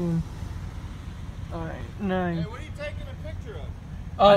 Hmm. Alright, nine. Hey, what are you taking a picture of? Oh.